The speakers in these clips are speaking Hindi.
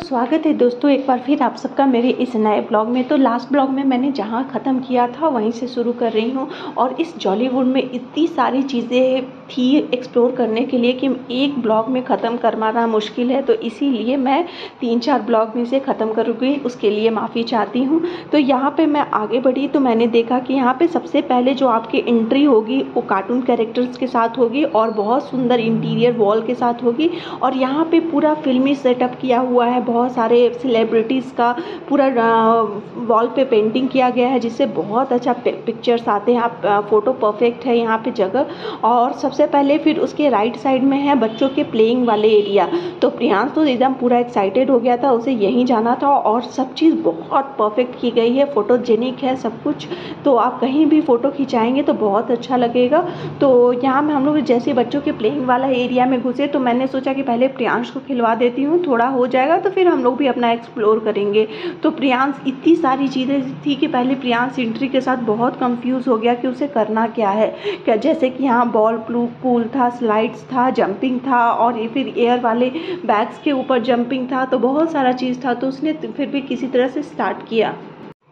स्वागत है दोस्तों, एक बार फिर आप सबका मेरे इस नए ब्लॉग में। तो लास्ट ब्लॉग में मैंने जहाँ ख़त्म किया था, वहीं से शुरू कर रही हूँ। और इस जॉलीवुड में इतनी सारी चीज़ें थी एक्सप्लोर करने के लिए कि एक ब्लॉग में ख़त्म करवाना मुश्किल है। तो इसीलिए मैं तीन चार ब्लॉग में से ख़त्म करूँगी, उसके लिए माफ़ी चाहती हूँ। तो यहाँ पर मैं आगे बढ़ी तो मैंने देखा कि यहाँ पर सबसे पहले जो आपकी एंट्री होगी, वो कार्टून कैरेक्टर्स के साथ होगी और बहुत सुंदर इंटीरियर वॉल के साथ होगी। और यहाँ पर पूरा फिल्मी सेटअप किया हुआ है बहुत सारे सेलिब्रिटीज़ का पूरा वॉल पे पेंटिंग किया गया है, जिससे बहुत अच्छा पिक्चर्स आते हैं। आप फ़ोटो परफेक्ट है यहाँ पे जगह। और सबसे पहले फिर उसके राइट साइड में है बच्चों के प्लेइंग वाले एरिया तो प्रियांश तो एकदम पूरा एक्साइटेड हो गया था, उसे यहीं जाना था और सब चीज़ बहुत परफेक्ट की गई है। फ़ोटोजेनिक है सब कुछ। तो आप कहीं भी फ़ोटो खिंचाएँगे तो बहुत अच्छा लगेगा। तो यहाँ में हम लोग जैसे बच्चों के प्लेइंग वाला एरिया में घुसे तो मैंने सोचा कि पहले प्रियांश को खिलवा देती हूँ, थोड़ा हो जाएगा तो फिर हम लोग भी अपना एक्सप्लोर करेंगे। तो प्रियांश, इतनी सारी चीज़ें थी कि पहले प्रियांश इंट्री के साथ बहुत कंफ्यूज हो गया कि उसे करना क्या है। क्या जैसे कि यहाँ बॉल पूल था स्लाइड्स था जंपिंग था और ये फिर एयर वाले बैग्स के ऊपर जंपिंग था तो बहुत सारा चीज़ था तो उसने फिर भी किसी तरह से स्टार्ट किया।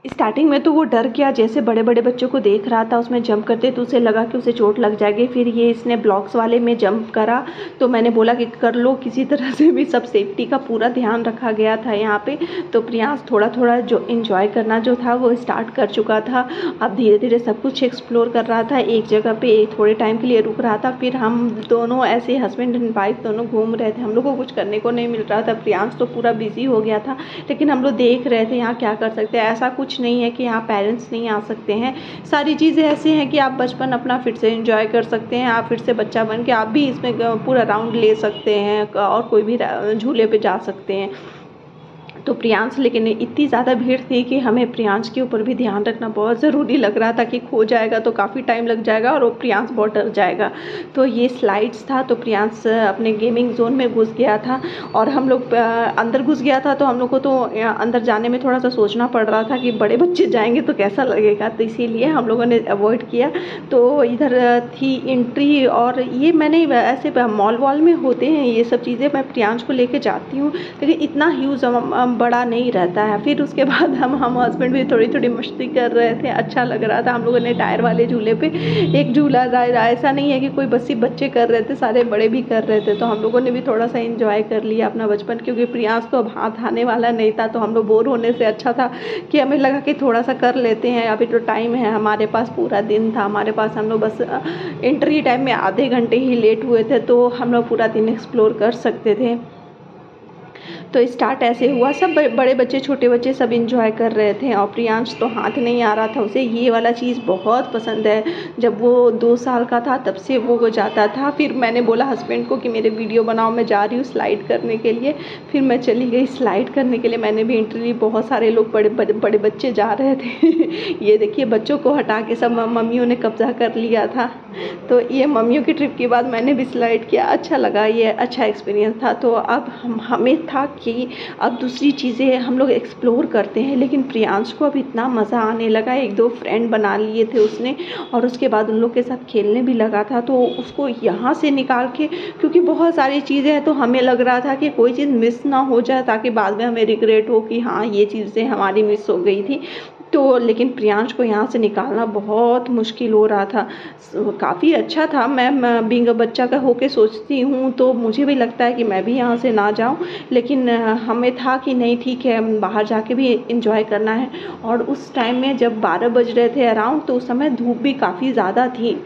स्टार्टिंग में तो वो डर गया, जैसे बड़े बड़े बच्चों को देख रहा था, उसमें जंप करते तो उसे लगा कि उसे चोट लग जाएगी। फिर ये इसने ब्लॉक्स वाले में जंप करा तो मैंने बोला कि कर लो, किसी तरह से भी सब सेफ्टी का पूरा ध्यान रखा गया था यहाँ पे। तो प्रयास थोड़ा थोड़ा जो इन्जॉय करना जो था, वो स्टार्ट कर चुका था। अब धीरे धीरे सब कुछ एक्सप्लोर कर रहा था, एक जगह पर थोड़े टाइम के लिए रुक रहा था। फिर हम दोनों, ऐसे हस्बैंड एंड वाइफ दोनों घूम रहे थे। हम लोग को कुछ करने को नहीं मिल रहा था, प्रियांश तो पूरा बिज़ी हो गया था। लेकिन हम लोग देख रहे थे यहाँ क्या कर सकते हैं, ऐसा कुछ नहीं है कि यहाँ पेरेंट्स नहीं आ सकते हैं। सारी चीज़ें ऐसी हैं कि आप बचपन अपना फिर से इंजॉय कर सकते हैं। आप फिर से बच्चा बन के आप भी इसमें पूरा राउंड ले सकते हैं और कोई भी झूले पर जा सकते हैं। तो प्रियांश, लेकिन इतनी ज़्यादा भीड़ थी कि हमें प्रियांश के ऊपर भी ध्यान रखना बहुत ज़रूरी लग रहा था कि खो जाएगा तो काफ़ी टाइम लग जाएगा और वो प्रियांश बहुत डर जाएगा। तो ये स्लाइड्स था तो प्रियांश अपने गेमिंग जोन में घुस गया था और हम लोग अंदर घुस गया था तो हम लोग को तो अंदर जाने में थोड़ा सा सोचना पड़ रहा था कि बड़े बच्चे जाएँगे तो कैसा लगेगा। तो इसीलिए हम लोगों ने अवॉइड किया। तो इधर थी एंट्री और ये मैंने ऐसे मॉल वॉल में होते हैं, ये सब चीज़ें मैं प्रियांश को लेके जाती हूँ। लेकिन इतना ह्यूज बड़ा नहीं रहता है। फिर उसके बाद हम हम हस्बैंड भी थोड़ी थोड़ी मस्ती कर रहे थे। अच्छा लग रहा था। हम लोगों ने टायर वाले झूले पे एक झूला ऐसा नहीं है कि कोई बस ही बच्चे कर रहे थे, सारे बड़े भी कर रहे थे। तो हम लोगों ने भी थोड़ा सा इंजॉय कर लिया अपना बचपन, क्योंकि प्रियांश तो अब हाथ आने वाला नहीं था। तो हम लोग बोर होने से अच्छा था कि हमें लगा कि थोड़ा सा कर लेते हैं। अभी तो टाइम है। हमारे पास पूरा दिन था। हमारे पास हम लोग बस एंट्री टाइम में आधे घंटे ही लेट हुए थे। तो हम लोग पूरा दिन एक्सप्लोर कर सकते थे। तो स्टार्ट ऐसे हुआ। सब बड़े बच्चे, छोटे बच्चे सब इंजॉय कर रहे थे। और प्रियांश तो हाथ नहीं आ रहा था उसे। ये वाला चीज़ बहुत पसंद है। जब वो दो साल का था, तब से वो जाता था। फिर मैंने बोला हस्बैंड को कि मेरे वीडियो बनाओ, मैं जा रही हूँ स्लाइड करने के लिए। फिर मैं चली गई स्लाइड करने के लिए। मैंने भी इंटरव्यू बहुत सारे लोग बड़े बड़े बच्चे जा रहे थे। ये देखिए, बच्चों को हटा के सब मम्मियों ने कब्जा कर लिया था। तो ये मम्मियों की ट्रिप के बाद मैंने भी स्लाइड किया। अच्छा लगा, ये अच्छा एक्सपीरियंस था। तो अब हम, हमें था कि अब दूसरी चीज़ें हम लोग एक्सप्लोर करते हैं, लेकिन प्रियांश को अब इतना मज़ा आने लगा, एक दो फ्रेंड बना लिए थे उसने और उसके बाद उन लोग के साथ खेलने भी लगा था तो उसको यहाँ से निकाल के, क्योंकि बहुत सारी चीज़ें हैं तो हमें लग रहा था कि कोई चीज़ मिस ना हो जाए, ताकि बाद में हमें रिग्रेट हो कि हाँ ये चीज़ें हमारी मिस हो गई थी। तो लेकिन प्रियांश को यहाँ से निकालना बहुत मुश्किल हो रहा था। काफ़ी अच्छा था। मैं बिंग बच्चा का होके सोचती हूँ तो मुझे भी लगता है कि मैं भी यहाँ से ना जाऊँ, लेकिन हमें था कि नहीं, ठीक है बाहर जाके भी इंजॉय करना है। और उस टाइम में जब बारह बज रहे थे अराउंड तो उस समय धूप भी काफ़ी ज़्यादा थी।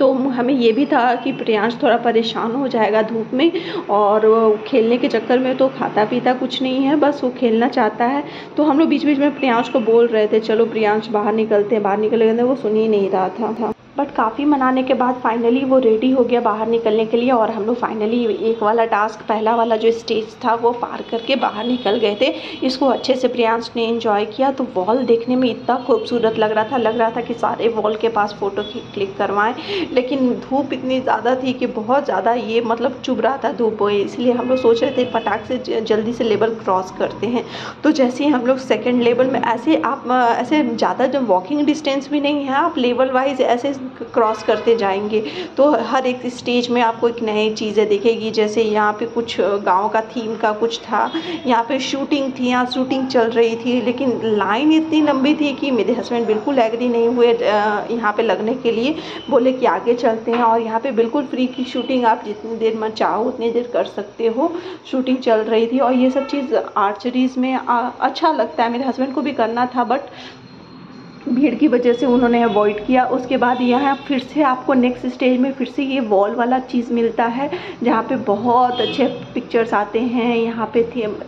तो हमें ये भी था कि प्रियांश थोड़ा परेशान हो जाएगा धूप में और खेलने के चक्कर में तो खाता पीता कुछ नहीं है, बस वो खेलना चाहता है तो हम लोग बीच बीच में प्रियांश को बोल रहे थे, चलो प्रियांश बाहर निकलते हैं बाहर निकले वो सुन ही नहीं रहा था। बट काफ़ी मनाने के बाद फाइनली वो रेडी हो गया बाहर निकलने के लिए और हम लोग फाइनली एक वाला टास्क पहला वाला जो स्टेज था वो पार करके बाहर निकल गए थे। इसको अच्छे से प्रियांश ने इन्जॉय किया। तो वॉल देखने में इतना खूबसूरत लग रहा था, लग रहा था कि सारे वॉल के पास फ़ोटो क्लिक करवाएँ। लेकिन धूप इतनी ज़्यादा थी कि बहुत ज़्यादा ये मतलब चुभ रहा था धूप इसलिए हम लोग सोच रहे थे फटाक से जल्दी से लेवल क्रॉस करते हैं। तो जैसे ही हम लोग सेकेंड लेवल में, ऐसे आप ऐसे ज़्यादा जो वॉकिंग डिस्टेंस भी नहीं है आप लेवल वाइज ऐसे क्रॉस करते जाएँगे। तो हर एक स्टेज में आपको एक नई चीज़ें दिखेगी। जैसे यहाँ पे कुछ गाँव का थीम का कुछ था। यहाँ पे शूटिंग थी, यहाँ शूटिंग चल रही थी। लेकिन लाइन इतनी लंबी थी कि मेरे हस्बैंड बिल्कुल एग्री नहीं हुए यहाँ पे लगने के लिए। बोले कि आगे चलते हैं और यहाँ पे बिल्कुल फ्री की शूटिंग आप जितनी देर में चाहो, उतनी देर कर सकते हो। शूटिंग चल रही थी और ये सब चीज़ आर्चरीज़ में अच्छा लगता है। मेरे हस्बैंड को भी करना था बट भीड़ की वजह से उन्होंने अवॉइड किया। उसके बाद यहाँ फिर से आपको नेक्स्ट स्टेज में फिर से ये वॉल वाला चीज़ मिलता है, जहाँ पे बहुत अच्छे पिक्चर्स आते हैं। यहाँ पे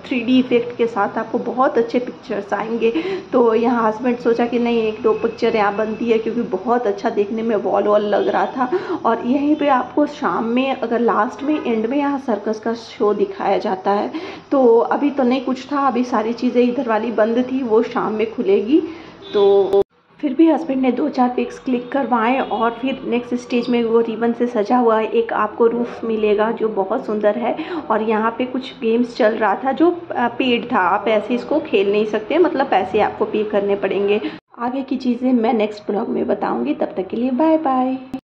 थ्री डी इफ़ेक्ट के साथ आपको बहुत अच्छे पिक्चर्स आएँगे। तो यहाँ हस्बैंड सोचा कि नहीं, एक दो पिक्चर यहाँ बनती है, क्योंकि बहुत अच्छा देखने में वॉल वॉल लग रहा था। और यहीं पर आपको शाम में, अगर लास्ट में एंड में यहाँ सर्कस का शो दिखाया जाता है। तो अभी तो नहीं कुछ था, अभी सारी चीज़ें इधर वाली बंद थी, वो शाम में खुलेगी। तो फिर भी हस्बैंड ने दो चार पिक्स क्लिक करवाएँ और फिर नेक्स्ट स्टेज में वो रिबन से सजा हुआ एक आपको रूफ मिलेगा जो बहुत सुंदर है और यहाँ पे कुछ गेम्स चल रहा था जो पेड था। आप ऐसे इसको खेल नहीं सकते मतलब पैसे आपको पे करने पड़ेंगे। आगे की चीज़ें मैं नेक्स्ट ब्लॉग में बताऊँगी। तब तक के लिए बाय बाय